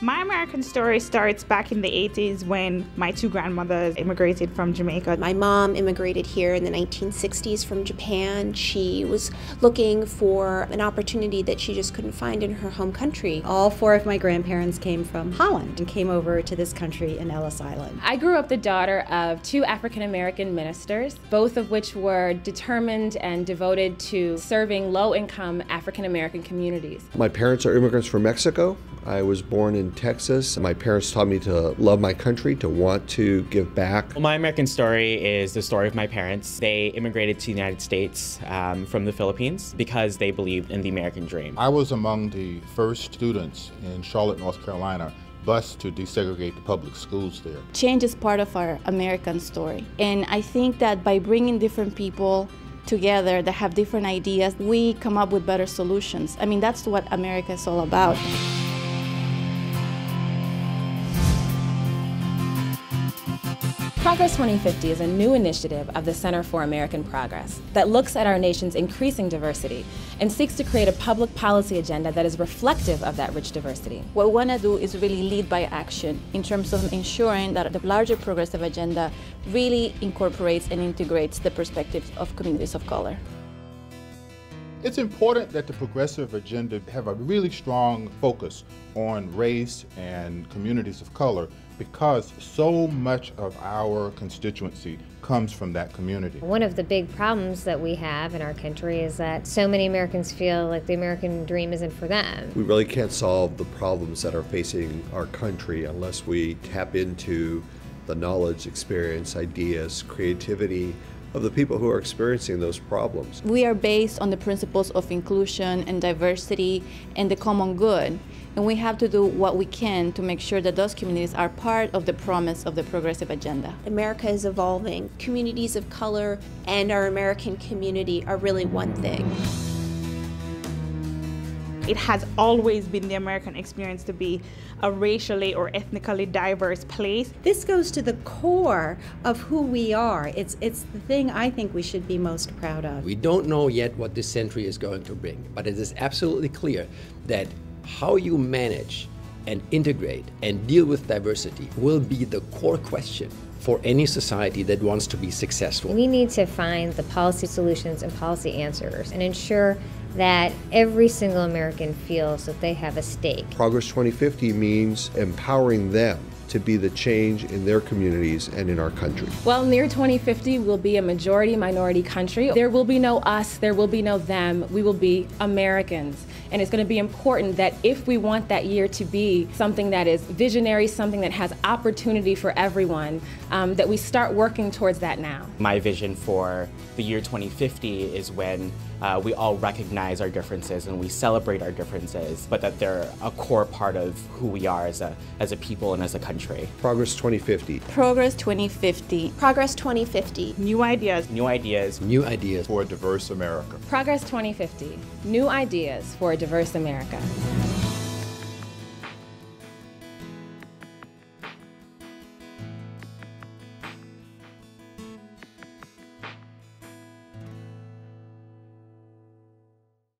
My American story starts back in the 80s when my two grandmothers immigrated from Jamaica. My mom immigrated here in the 1960s from Japan. She was looking for an opportunity that she just couldn't find in her home country. All four of my grandparents came from Holland and came over to this country in Ellis Island. I grew up the daughter of two African American ministers, both of which were determined and devoted to serving low income African American communities. My parents are immigrants from Mexico. I was born in Texas. My parents taught me to love my country, to want to give back. Well, my American story is the story of my parents. They immigrated to the United States um, from the Philippines because they believed in the American dream. I was among the first students in Charlotte, North Carolina bus to desegregate the public schools there. Change is part of our American story. And I think that by bringing different people together that have different ideas, we come up with better solutions. I mean, that's what America is all about. Progress 2050 is a new initiative of the Center for American Progress that looks at our nation's increasing diversity and seeks to create a public policy agenda that is reflective of that rich diversity. What we want to do is really lead by action in terms of ensuring that the larger progressive agenda really incorporates and integrates the perspectives of communities of color. It's important that the progressive agenda have a really strong focus on race and communities of color because so much of our constituency comes from that community. One of the big problems that we have in our country is that so many Americans feel like the American dream isn't for them. We really can't solve the problems that are facing our country unless we tap into the knowledge, experience, ideas, creativity, of the people who are experiencing those problems. We are based on the principles of inclusion and diversity and the common good. And we have to do what we can to make sure that those communities are part of the promise of the progressive agenda. America is evolving. Communities of color and our American community are really one thing. It has always been the American experience to be a racially or ethnically diverse place. This goes to the core of who we are. It's, it's the thing I think we should be most proud of. We don't know yet what this century is going to bring, but it is absolutely clear that how you manage and integrate and deal with diversity will be the core question for any society that wants to be successful. We need to find the policy solutions and policy answers and ensure that every single American feels that they have a stake. Progress 2050 means empowering them to be the change in their communities and in our country. Well, near 2050, we'll be a majority minority country. There will be no us, there will be no them. We will be Americans. And it's going to be important that if we want that year to be something that is visionary, something that has opportunity for everyone, um, that we start working towards that now. My vision for the year 2050 is when uh, we all recognize our differences and we celebrate our differences, but that they're a core part of who we are as a, as a people and as a country. Progress 2050. Progress 2050. Progress 2050. New ideas. New ideas. New ideas for a diverse America. Progress 2050. New ideas for a diverse America.